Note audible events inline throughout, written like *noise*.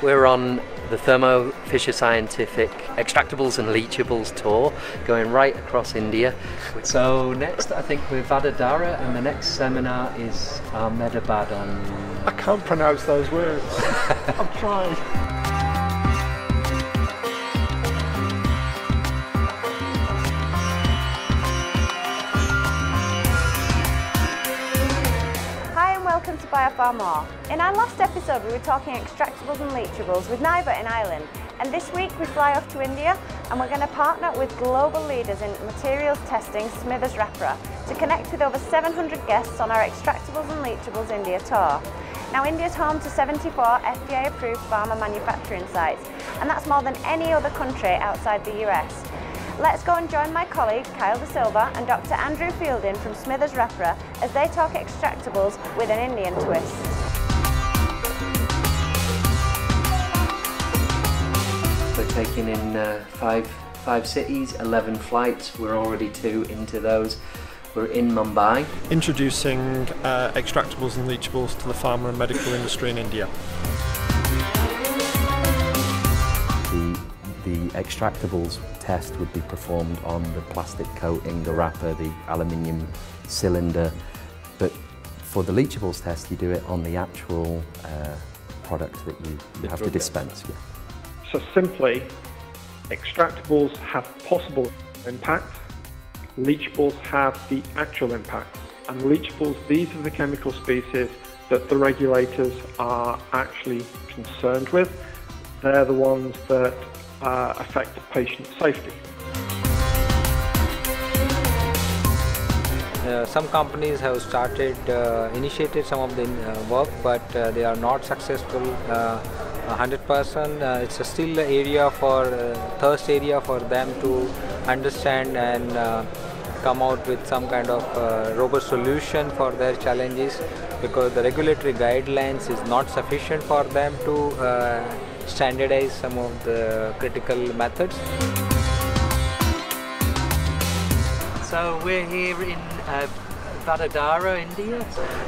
We're on the Thermo Fisher Scientific Extractables and Leachables tour going right across India. So next I think we're Vadodara and the next seminar is Ahmedabad on... I can't pronounce those words. *laughs* I'm trying. To BioPharMoore. In our last episode we were talking extractables and leachables with Niva in Ireland and this week we fly off to India and we're going to partner with global leaders in materials testing Smithers Rapra to connect with over 700 guests on our extractables and leachables India tour. Now India's home to 74 FDA approved pharma manufacturing sites and that's more than any other country outside the US. Let's go and join my colleague Kyle D'Silva and Dr. Andrew Feilden from Smithers Rapra as they talk extractables with an Indian twist. We're taking in uh, five, five cities, 11 flights. We're already two into those. We're in Mumbai. Introducing uh, extractables and leachables to the pharma and medical industry in India. The extractables test would be performed on the plastic coating, the wrapper, the aluminium cylinder, but for the leachables test you do it on the actual uh, product that you, you have to dispense. Yeah. So simply, extractables have possible impact, leachables have the actual impact. And leachables, these are the chemical species that the regulators are actually concerned with. They're the ones that uh, affect patient safety. Uh, some companies have started, uh, initiated some of the uh, work, but uh, they are not successful 100%. Uh, it's still area for, thirst area for them to understand and come out with some kind of robust solution for their challenges because the regulatory guidelines is not sufficient for them to standardize some of the critical methods. So we're here in uh, Vadodara, India.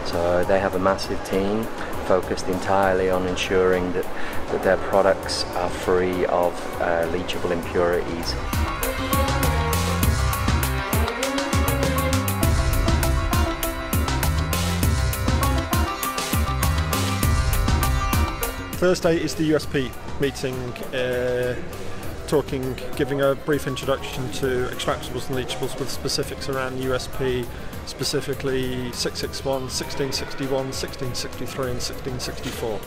So they have a massive team focused entirely on ensuring that, that their products are free of uh, leachable impurities. Thursday is the USP meeting, uh, talking, giving a brief introduction to extractables and leachables with specifics around USP, specifically 661, 1661, 1663 and 1664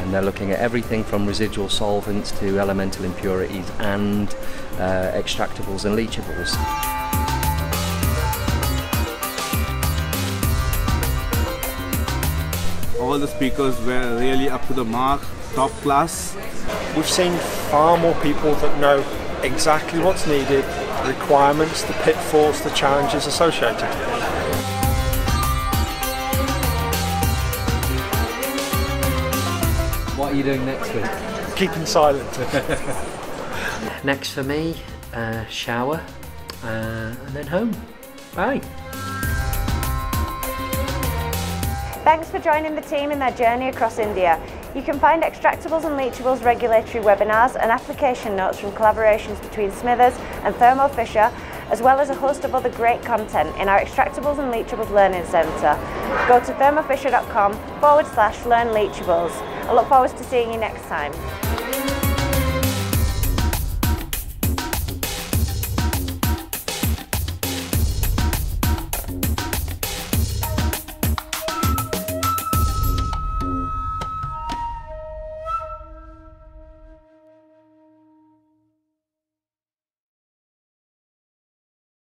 and they're looking at everything from residual solvents to elemental impurities and uh, extractables and leachables. All the speakers were really up to the mark, top class. We've seen far more people that know exactly what's needed, the requirements, the pitfalls, the challenges associated. What are you doing next week? Keeping silent. *laughs* next for me, uh, shower, uh, and then home. Bye. Thanks for joining the team in their journey across India. You can find Extractables and Leachables regulatory webinars and application notes from collaborations between Smithers and Thermo Fisher, as well as a host of other great content in our Extractables and Leachables Learning Centre. Go to thermofisher.com forward slash learn leachables. I look forward to seeing you next time.